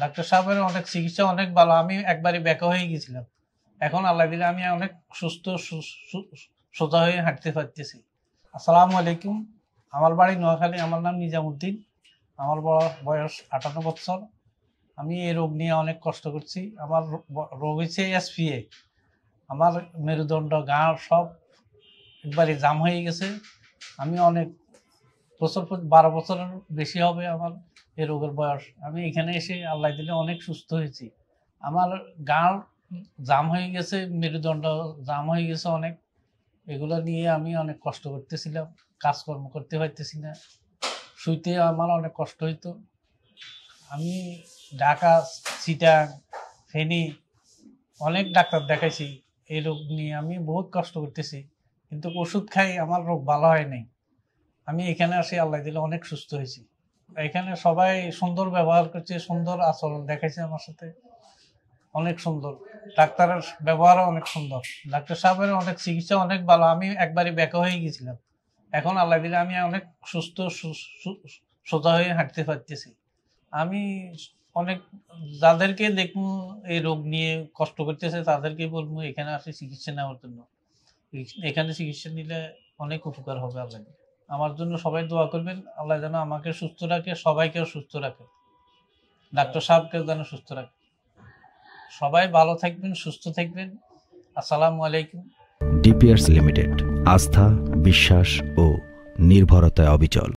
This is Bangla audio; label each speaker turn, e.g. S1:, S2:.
S1: ডাক্তার সাহেবের অনেক চিকিৎসা অনেক ভালো। আমি একবারই ব্যাকা হয়ে গেছিলাম। এখন আল্লাহ দিলে আমি অনেক সুস্থ সোজা হয়ে হাঁটতে পারতেছি। আসসালামু আলাইকুম। আমার বাড়ি নোয়াখালী। আমার নাম নিজামুদ্দিন। আমার বয়স আটান্ন বছর আমি এই রোগ নিয়ে অনেক কষ্ট করছি। আমার রোগ হয়েছে এসপিএ আমার মেরুদণ্ড গাঁড় সব একবারে জাম হয়ে গেছে। আমি অনেক বছর বারো বছরের বেশি হবে আমার এই রোগের বয়স। আমি এখানে এসে আল্লাহ দিলে অনেক সুস্থ হয়েছি। আমার গাঁড় জাম হয়ে গেছে, মেরুদণ্ড জাম হয়ে গেছে অনেক। এগুলো নিয়ে আমি অনেক কষ্ট করতেছিলাম, কাজকর্ম করতে পারতেছি না। শুইতে আমার অনেক কষ্ট হইতো। আমি ঢাকা সিটাং ফেনি অনেক ডাক্তার দেখাইছি এই রোগ নিয়ে। আমি বহুত কষ্ট করতেছি, কিন্তু ওষুধ খাই আমার রোগ ভালো হয় নাই। আমি এখানে আসি, আল্লাহ দিলে অনেক সুস্থ হয়েছি। এখানে সবাই সুন্দর ব্যবহার করছে, সুন্দর আচরণ দেখাইছে আমার সাথে। অনেক সুন্দর। ডাক্তারের ব্যবহারও অনেক সুন্দর। ডাক্তার সাহেবের অনেক চিকিৎসা অনেক ভালো। আমি একবারই ব্যাকা হয়ে গেছিলাম। এখন আল্লাহ দিলে আমি অনেক সুস্থ সোজা হয়ে হাঁটতে পারতেছি। আমি অনেক যাদেরকে দেখব, এই রোগ নিয়ে কষ্ট করতেছে তাদেরকে বলব, এখানে আসে চিকিৎসা নেওয়ার জন্য। এখানে চিকিৎসা নিলে অনেক উপকার হবে আল্লাহ। আমার জন্য সবাই দোয়া করবেন। আল্লাহ যেন আমাকে সুস্থ রাখে, সবাইকেও সুস্থ রাখে। ডাক্তার সাহেবকেও যেন সুস্থ রাখে। সবাই ভালো থাকবেন, সুস্থ থাকবেন। আসসালামু আলাইকুম।
S2: ডিপিয়ার্স লিমিটেড, আস্থা, বিশ্বাস ও নির্ভরতায় অবিচল।